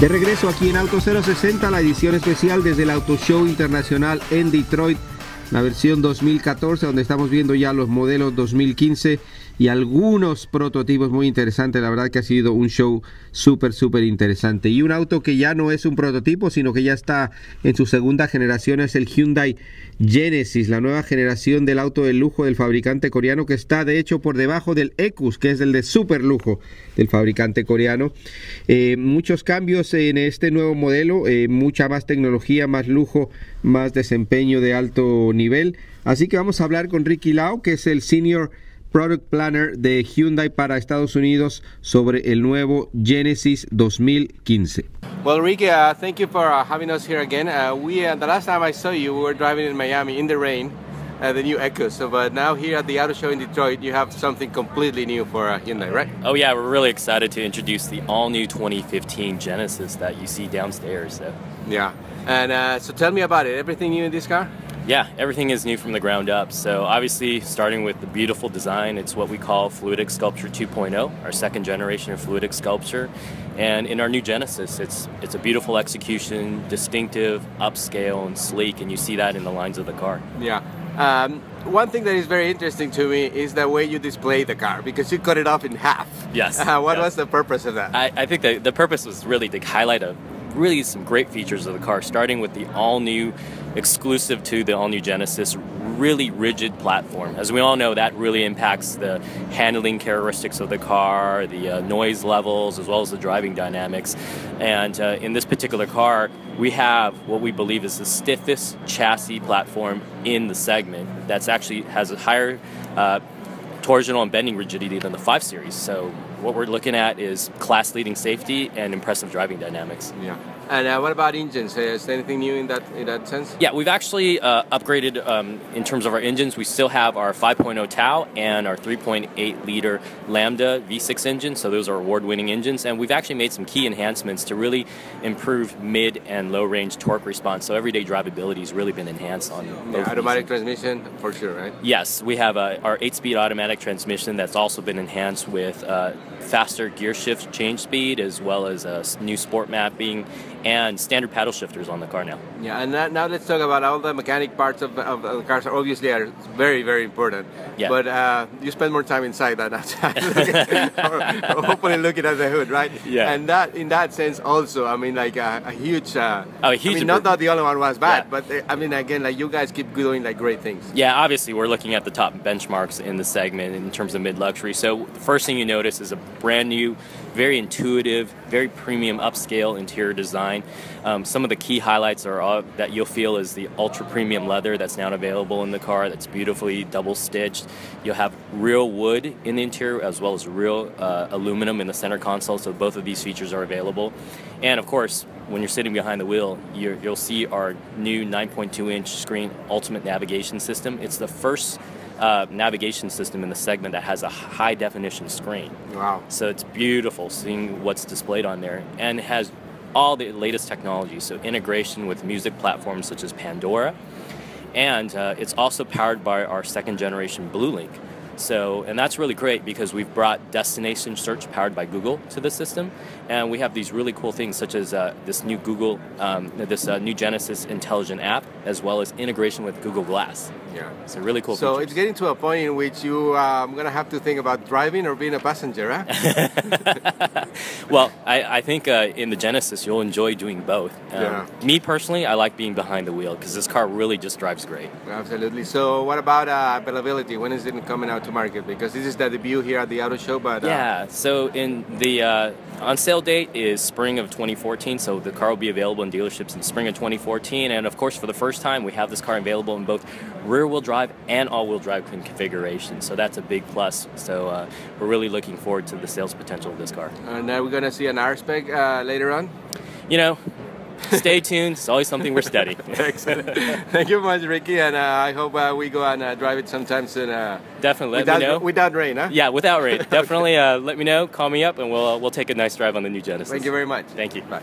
De regreso aquí en Auto 060, la edición especial desde el Auto Show Internacional en Detroit, la versión 2014, donde estamos viendo ya los modelos 2015 y algunos prototipos muy interesantes. La verdad que ha sido un show súper, súper interesante. Y un auto que ya no es un prototipo, sino que ya está en su segunda generación, es el Hyundai Genesis, la nueva generación del auto de lujo del fabricante coreano, que está de hecho por debajo del Ecus, que es el de super lujo del fabricante coreano. Eh, muchos cambios en este nuevo modelo, eh, mucha más tecnología, más lujo, más desempeño de alto nivel. Así que vamos a hablar con Ricky Lau, que es el senior Product Planner de Hyundai para Estados Unidos sobre el nuevo Genesis 2015. Well, Ricky, uh, thank you for uh, having us here again. Uh, we uh, the last time I saw you, we were driving in Miami in the rain, uh, the new Echo. So, but now here at the auto show in Detroit, you have something completely new for uh, Hyundai, right? Oh yeah, we're really excited to introduce the all-new 2015 Genesis that you see downstairs. So. Yeah, and so tell me about it. Everything new in this car? Yeah, everything is new from the ground up. So obviously, starting with the beautiful design, it's what we call Fluidic Sculpture 2.0, our second generation of fluidic sculpture. And in our new Genesis, it's it's a beautiful execution, distinctive, upscale, and sleek, and you see that in the lines of the car. Yeah. Um, one thing that is very interesting to me is the way you display the car because you cut it off in half. Yes. Uh, what yes. was the purpose of that? I, I think the, the purpose was really to highlight a really some great features of the car, starting with the all new, exclusive to the all new Genesis, really rigid platform. As we all know, that really impacts the handling characteristics of the car, the uh, noise levels, as well as the driving dynamics. And uh, in this particular car, we have what we believe is the stiffest chassis platform in the segment. That's actually has a higher uh, torsional and bending rigidity than the 5 Series. So what we're looking at is class-leading safety and impressive driving dynamics. Yeah. And uh, what about engines? Uh, is there anything new in that in that sense? Yeah, we've actually uh, upgraded um, in terms of our engines. We still have our 5.0 Tau and our 3.8 liter Lambda V6 engine. So those are award-winning engines, and we've actually made some key enhancements to really improve mid and low-range torque response. So everyday drivability has really been enhanced on yeah, automatic transmission for sure, right? Yes, we have uh, our 8-speed automatic transmission that's also been enhanced with uh, faster gear shift change speed as well as uh, new sport mapping and standard paddle shifters on the car now. Yeah, and now, now let's talk about all the mechanic parts of, of, of the cars. Obviously, are very very important. Yeah. But uh, you spend more time inside than outside, or, or hopefully looking at the hood, right? Yeah. And that, in that sense, also, I mean, like a, a huge. Uh, oh, a huge. I mean, not that the other one was bad, yeah. but uh, I mean, again, like you guys keep doing like great things. Yeah, obviously, we're looking at the top benchmarks in the segment in terms of mid luxury. So the first thing you notice is a brand new, very intuitive, very premium upscale interior design. Um, some of the key highlights are all, that you'll feel is the ultra premium leather that's now available in the car that's beautifully double stitched. You'll have real wood in the interior as well as real uh, aluminum in the center console, so both of these features are available. And of course, when you're sitting behind the wheel, you will see our new 9.2 inch screen ultimate navigation system. It's the first uh, navigation system in the segment that has a high definition screen. Wow. So it's beautiful seeing what's displayed on there and it has all the latest technology. So integration with music platforms such as Pandora. And uh, it's also powered by our second generation Blue Link. So, and that's really great because we've brought destination search powered by Google to the system, and we have these really cool things such as uh, this new Google, um, this uh, new Genesis intelligent app, as well as integration with Google Glass. Yeah, it's a really cool. So features. it's getting to a point in which you um, gonna have to think about driving or being a passenger, huh? well, I, I think uh, in the Genesis you'll enjoy doing both. Um, yeah. Me personally, I like being behind the wheel because this car really just drives great. Absolutely. So what about uh, availability? When is it coming out to market? Because this is the debut here at the auto show, but uh, yeah. So in the uh, on sale date is spring of 2014. So the car will be available in dealerships in spring of 2014, and of course for the first time we have this car available in both rear-wheel drive and all-wheel drive configuration. So that's a big plus. So uh, we're really looking forward to the sales potential of this car. And are we're going to see an R spec uh, later on? You know, stay tuned. It's always something we're studying. Excellent. Thank you very much, Ricky, and uh, I hope uh, we go and uh, drive it sometime soon. uh, Definitely, let without, me know. Without rain, huh? Yeah, without rain. Definitely, uh, let me know. Call me up, and we'll we'll take a nice drive on the new Genesis. Thank you very much. Thank you. Bye.